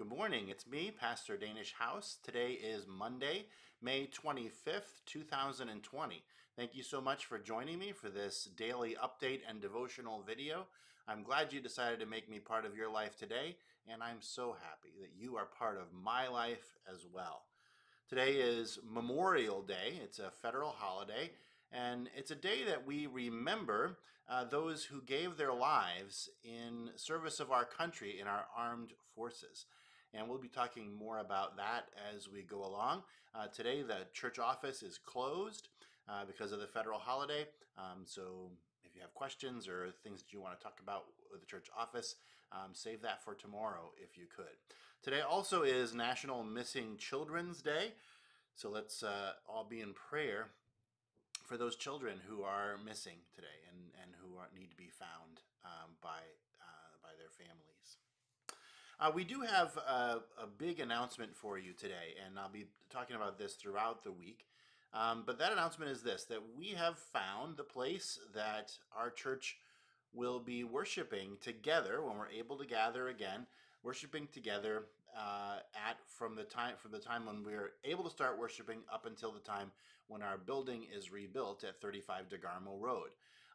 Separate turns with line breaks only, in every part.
Good morning. It's me, Pastor Danish House. Today is Monday, May 25th, 2020. Thank you so much for joining me for this daily update and devotional video. I'm glad you decided to make me part of your life today, and I'm so happy that you are part of my life as well. Today is Memorial Day. It's a federal holiday, and it's a day that we remember uh, those who gave their lives in service of our country in our armed forces. And we'll be talking more about that as we go along. Uh, today, the church office is closed uh, because of the federal holiday. Um, so if you have questions or things that you want to talk about with the church office, um, save that for tomorrow if you could. Today also is National Missing Children's Day. So let's uh, all be in prayer for those children who are missing today and, and who are, need to be found um, by, uh, by their families. Uh, we do have a, a, big announcement for you today, and I'll be talking about this throughout the week. Um, but that announcement is this that we have found the place that our church will be worshiping together when we're able to gather again worshiping together uh, at from the time from the time when we're able to start worshiping up until the time when our building is rebuilt at 35 DeGarmo Road.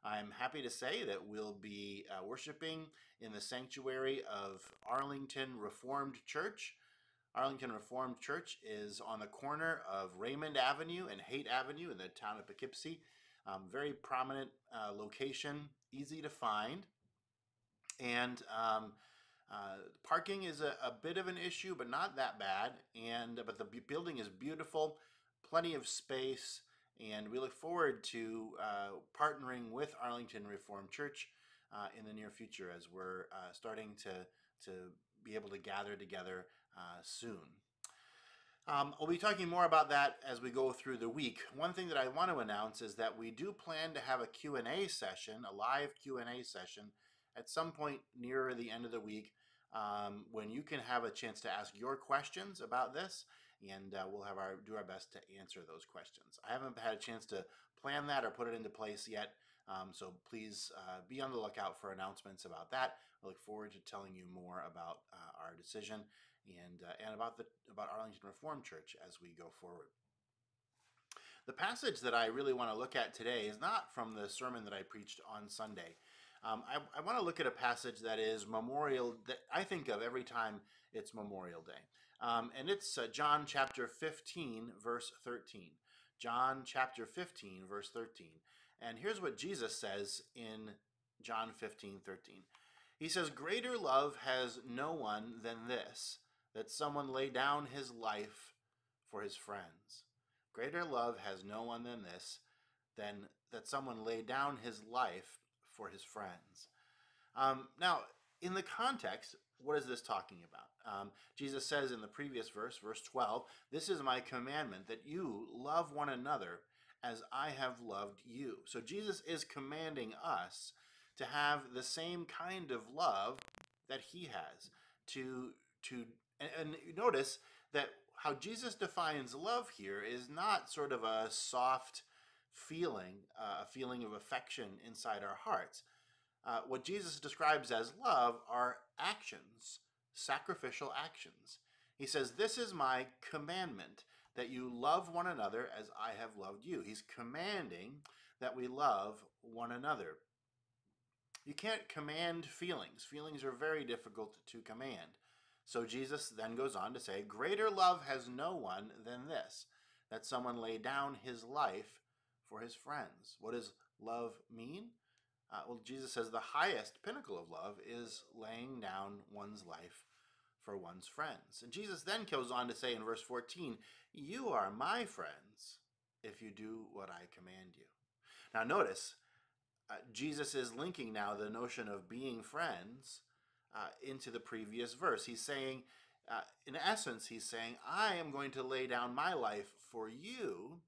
I'm happy to say that we'll be uh, worshiping in the sanctuary of Arlington Reformed Church. Arlington Reformed Church is on the corner of Raymond Avenue and Haight Avenue in the town of Poughkeepsie. Um, very prominent uh, location, easy to find. And um, uh, parking is a, a, bit of an issue, but not that bad. And but the building is beautiful, plenty of space, and we look forward to uh, partnering with Arlington Reformed Church uh, in the near future as we're uh, starting to to be able to gather together uh, soon. Um, we'll be talking more about that as we go through the week. One thing that I want to announce is that we do plan to have a Q&A session, a live Q&A session at some point nearer the end of the week um, when you can have a chance to ask your questions about this and uh, we'll have our do our best to answer those questions. I haven't had a chance to plan that or put it into place yet, um, so please uh, be on the lookout for announcements about that. I look forward to telling you more about uh, our decision and uh, and about the about Arlington Reformed Church as we go forward. The passage that I really want to look at today is not from the sermon that I preached on Sunday. Um, I, I want to look at a passage that is memorial that I think of every time it's Memorial Day. Um, and it's uh, John chapter 15, verse 13. John chapter 15, verse 13. And here's what Jesus says in John 15, 13. He says, Greater love has no one than this, that someone lay down his life for his friends. Greater love has no one than this, than that someone lay down his life for his friends. Um, now, in the context, what is this talking about? Um, Jesus says in the previous verse, verse 12, This is my commandment that you love one another as I have loved you. So Jesus is commanding us to have the same kind of love that he has. To, to and, and notice that how Jesus defines love here is not sort of a soft, feeling, uh, a feeling of affection inside our hearts. Uh, what Jesus describes as love are actions, sacrificial actions. He says, This is my commandment, that you love one another as I have loved you. He's commanding that we love one another. You can't command feelings. Feelings are very difficult to command. So Jesus then goes on to say, Greater love has no one than this, that someone lay down his life for his friends. What does love mean? Uh, well, Jesus says the highest pinnacle of love is laying down one's life for one's friends. And Jesus then goes on to say in verse 14, You are my friends if you do what I command you. Now, notice, uh, Jesus is linking now the notion of being friends uh, into the previous verse. He's saying, uh, in essence, he's saying, I am going to lay down my life for you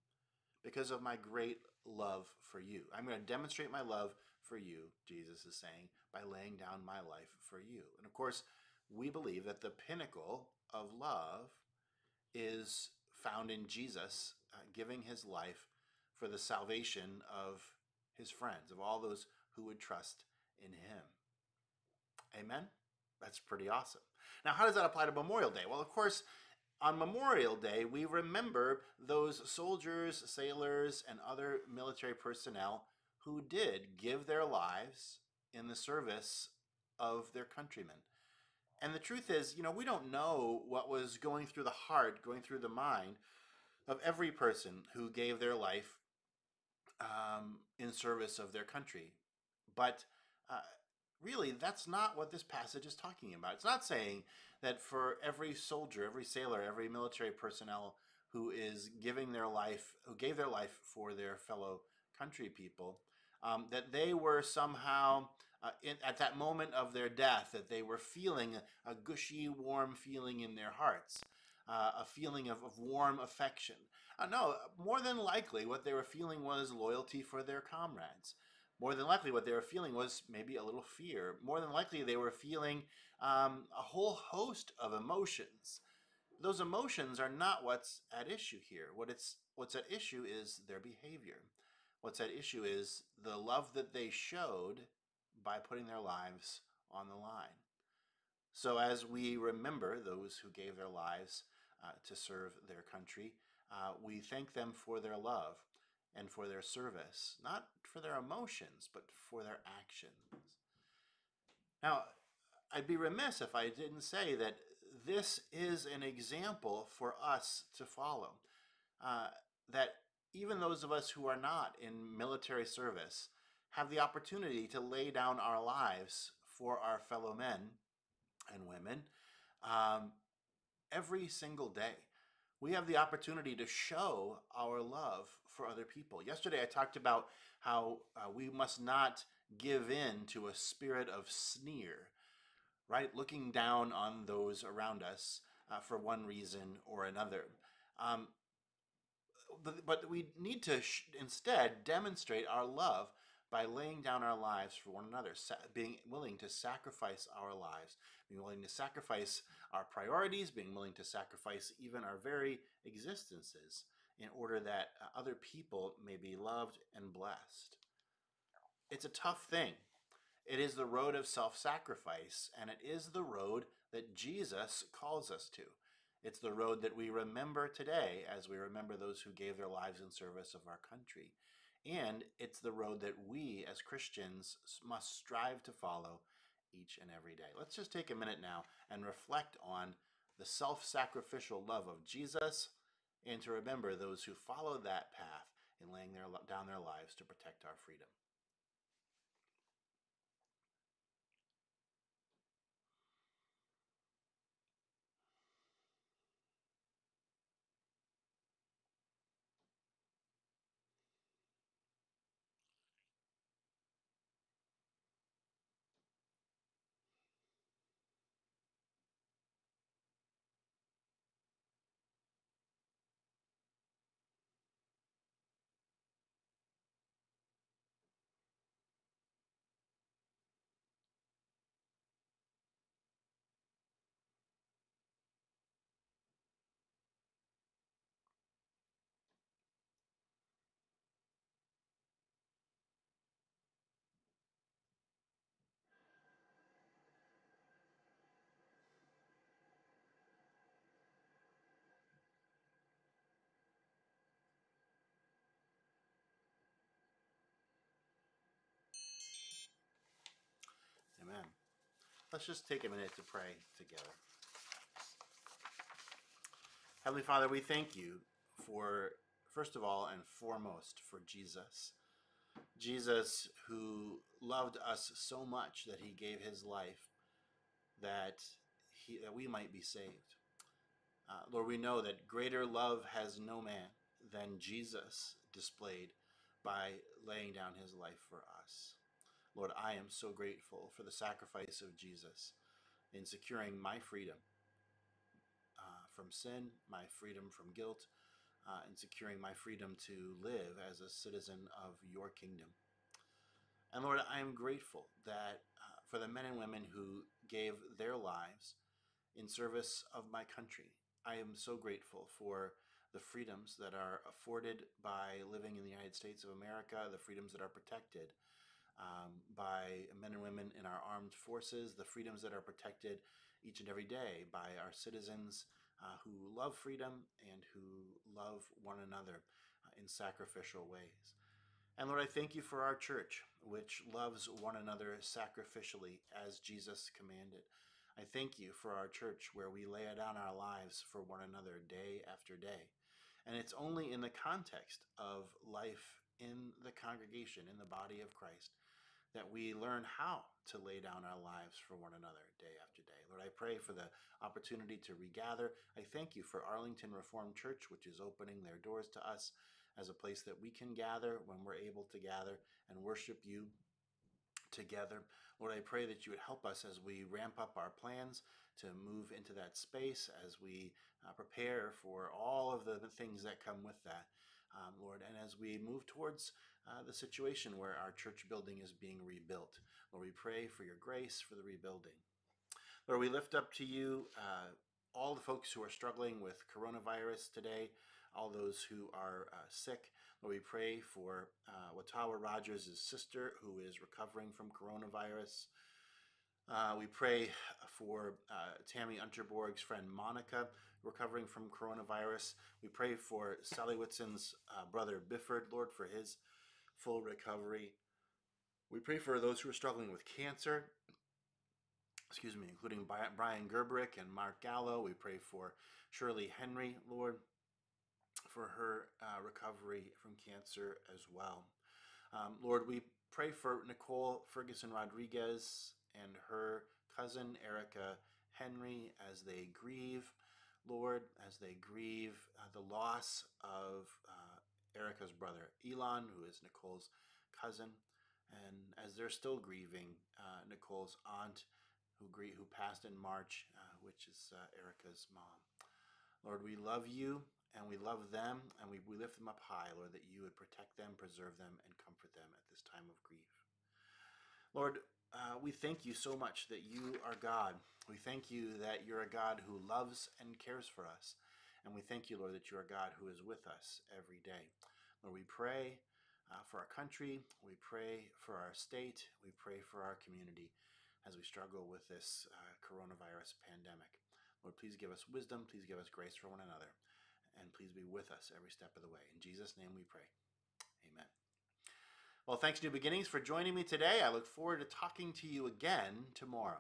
because of my great love for you. I'm going to demonstrate my love for you, Jesus is saying, by laying down my life for you. And of course, we believe that the pinnacle of love is found in Jesus uh, giving his life for the salvation of his friends, of all those who would trust in him. Amen? That's pretty awesome. Now, how does that apply to Memorial Day? Well, of course, on Memorial Day, we remember those soldiers, sailors, and other military personnel who did give their lives in the service of their countrymen. And the truth is, you know, we don't know what was going through the heart, going through the mind of every person who gave their life um, in service of their country. But uh, really, that's not what this passage is talking about. It's not saying that for every soldier, every sailor, every military personnel who is giving their life, who gave their life for their fellow country people, um, that they were somehow uh, in, at that moment of their death, that they were feeling a, a gushy, warm feeling in their hearts, uh, a feeling of, of warm affection. Uh, no, more than likely, what they were feeling was loyalty for their comrades. More than likely, what they were feeling was maybe a little fear. More than likely, they were feeling um, a whole host of emotions. Those emotions are not what's at issue here. What it's what's at issue is their behavior. What's at issue is the love that they showed by putting their lives on the line. So, as we remember those who gave their lives uh, to serve their country, uh, we thank them for their love and for their service, not for their emotions, but for their actions. Now, I'd be remiss if I didn't say that this is an example for us to follow. Uh, that even those of us who are not in military service have the opportunity to lay down our lives for our fellow men and women um, every single day. We have the opportunity to show our love for other people. Yesterday, I talked about how uh, we must not give in to a spirit of sneer, right? Looking down on those around us uh, for one reason or another. Um, but we need to instead demonstrate our love by laying down our lives for one another, being willing to sacrifice our lives, being willing to sacrifice our priorities, being willing to sacrifice even our very existences in order that uh, other people may be loved and blessed. It's a tough thing. It is the road of self sacrifice, and it is the road that Jesus calls us to. It's the road that we remember today as we remember those who gave their lives in service of our country. And it's the road that we as Christians must strive to follow each and every day. Let's just take a minute now and reflect on the self sacrificial love of Jesus and to remember those who followed that path in laying their, down their lives to protect our freedom. Let's just take a minute to pray together. Heavenly Father, we thank you for, first of all and foremost, for Jesus. Jesus, who loved us so much that he gave his life that, he, that we might be saved. Uh, Lord, we know that greater love has no man than Jesus displayed by laying down his life for us. Lord, I am so grateful for the sacrifice of Jesus in securing my freedom uh, from sin, my freedom from guilt, uh, and securing my freedom to live as a citizen of your kingdom. And Lord, I am grateful that uh, for the men and women who gave their lives in service of my country. I am so grateful for the freedoms that are afforded by living in the United States of America, the freedoms that are protected um, by men and women in our armed forces, the freedoms that are protected each and every day by our citizens uh, who love freedom and who love one another uh, in sacrificial ways. And Lord, I thank you for our church, which loves one another sacrificially as Jesus commanded. I thank you for our church where we lay down our lives for one another day after day. And it's only in the context of life in the congregation, in the body of Christ, that we learn how to lay down our lives for one another day after day. Lord, I pray for the opportunity to regather. I thank you for Arlington Reformed Church, which is opening their doors to us as a place that we can gather when we're able to gather and worship you together. Lord, I pray that you would help us as we ramp up our plans to move into that space, as we uh, prepare for all of the things that come with that. Um, Lord, and as we move towards uh, the situation where our church building is being rebuilt, Lord, we pray for your grace for the rebuilding. Lord, we lift up to you uh, all the folks who are struggling with coronavirus today, all those who are uh, sick. Lord, we pray for uh, Watawa Rogers' sister who is recovering from coronavirus. Uh, we pray for uh, Tammy Unterborg's friend Monica recovering from coronavirus. We pray for Sally Whitson's uh, brother Bifford, Lord, for his full recovery. We pray for those who are struggling with cancer, excuse me, including Brian Gerberick and Mark Gallo. We pray for Shirley Henry, Lord, for her uh, recovery from cancer as well. Um, Lord, we pray for Nicole Ferguson Rodriguez and her cousin Erica Henry as they grieve, Lord, as they grieve uh, the loss of uh, Erica's brother Elon, who is Nicole's cousin, and as they're still grieving uh, Nicole's aunt, who who passed in March, uh, which is uh, Erica's mom. Lord, we love you and we love them and we, we lift them up high, Lord, that you would protect them, preserve them, and comfort them at this time of grief. Lord, uh, we thank you so much that you are God. We thank you that you're a God who loves and cares for us. And we thank you, Lord, that you are God who is with us every day. Lord, we pray uh, for our country. We pray for our state. We pray for our community as we struggle with this uh, coronavirus pandemic. Lord, please give us wisdom. Please give us grace for one another. And please be with us every step of the way. In Jesus' name we pray. Amen. Well, thanks, New Beginnings, for joining me today. I look forward to talking to you again tomorrow.